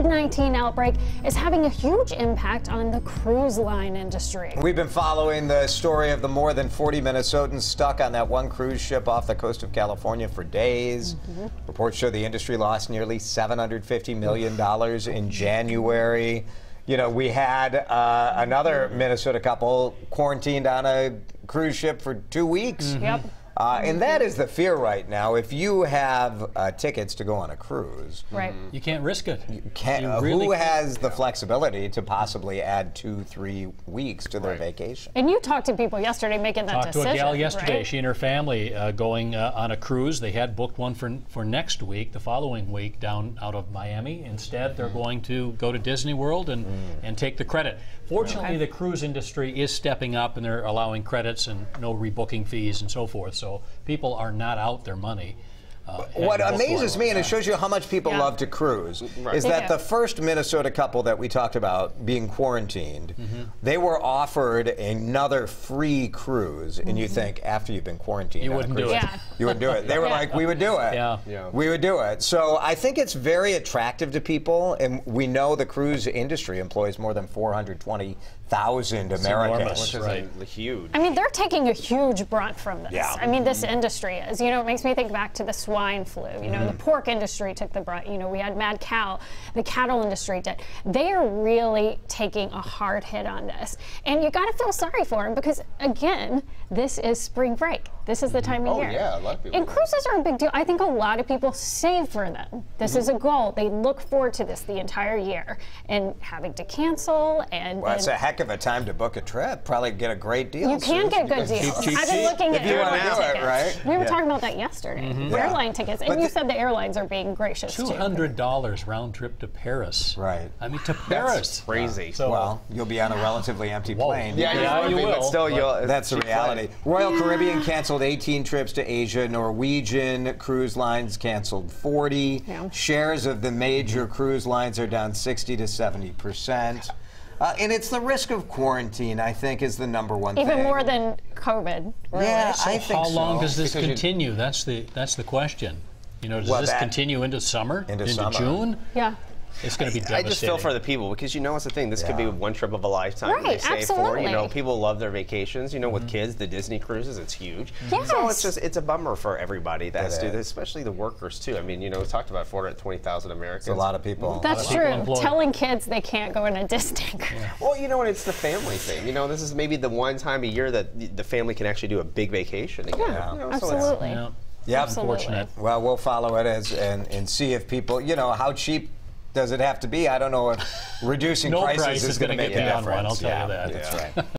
COVID 19 outbreak is having a huge impact on the cruise line industry. We've been following the story of the more than 40 Minnesotans stuck on that one cruise ship off the coast of California for days. Mm -hmm. Reports show the industry lost nearly $750 million in January. You know, we had uh, another Minnesota couple quarantined on a cruise ship for two weeks. Mm -hmm. Yep. Uh, and that is the fear right now. If you have uh, tickets to go on a cruise, right. you can't risk it. You can't, you really who has the flexibility to possibly add two, three weeks to their right. vacation? And you talked to people yesterday making that talked decision. Talked to a gal yesterday. Right? She and her family uh, going uh, on a cruise. They had booked one for for next week, the following week, down out of Miami. Instead, they're going to go to Disney World and mm. and take the credit. Fortunately, okay. the cruise industry is stepping up and they're allowing credits and no rebooking fees and so forth. So people are not out their money. Uh, what amazes me, and it shows you how much people yeah. love to cruise, right. is that the first Minnesota couple that we talked about being quarantined, mm -hmm. they were offered another free cruise, mm -hmm. and you mm-hmm. think after you've been quarantined, you wouldn't do it. Yeah. You wouldn't do it. They were yeah. like, we would do it. Yeah. yeah. We would do it. So I think it's very attractive to people, and we know the cruise industry employs more than 420,000 Americans. Which is right. huge. I mean, they're taking a huge brunt from this. Yeah. I mean, this industry is. You know, it makes me think back to the swine swine flu. You know, mm the mm-hmm. pork industry took the brunt. You know, we had mad cow. The cattle industry did. They are really taking a hard hit on this, and you got to feel sorry for them because again, this is spring break. This is the time of oh, year. yeah, a lot of people. And cruises are a big deal. I think a lot of people save for them. This mm -hmm. is a goal. They look forward to this the entire year, and having to cancel and. Well, it's a heck of a time to book a trip. Probably get a great deal. You can get good deals. Cheap, cheap, I've been looking if at you want to do it, right? We were yeah. talking about that yesterday. Mm -hmm. Airline airline tickets, and but you said the airlines are being gracious. Two hundred dollars round trip to Paris. Right. I mean to Paris. That's crazy. Yeah. So, well, you'll be on a relatively empty whoa. plane. Yeah, yeah, you will. But still, but that's the reality. Royal yeah. Caribbean canceled 18 trips to Asia. Norwegian cruise lines canceled 40. Yeah. Shares of the major cruise lines are down 60 to 70 percent. Uh, and it's the risk of quarantine, I think, is the number one Even thing. more than COVID. Really. Yeah, so I think How long so. does this because continue? That's the that's the question. You know, does well, this continue into summer? Into, into summer. June? Yeah. It's going to be devastating. I just feel for the people because you know it's the thing. This yeah. could be one trip of a lifetime. Right, they say absolutely. for you know people love their vacations. You know, with mm -hmm. kids, the Disney cruises, it's huge. Yes. So it's just it's a bummer for everybody that it has to do this, especially the workers too. I mean, you know, we talked about 420,000 Americans. It's a lot of people. That's of true. People Telling kids they can't go on a Disney cruise. Yeah. Well, you know, it's the family thing. You know, this is maybe the one time a year that the family can actually do a big vacation again. Yeah, you know, absolutely. So yeah, unfortunate. Well, we'll follow it as and, and see if people, you know, how cheap does it have to be? I don't know if reducing no prices price is, is going to make a difference. One, I'll tell yeah, you that. That's right.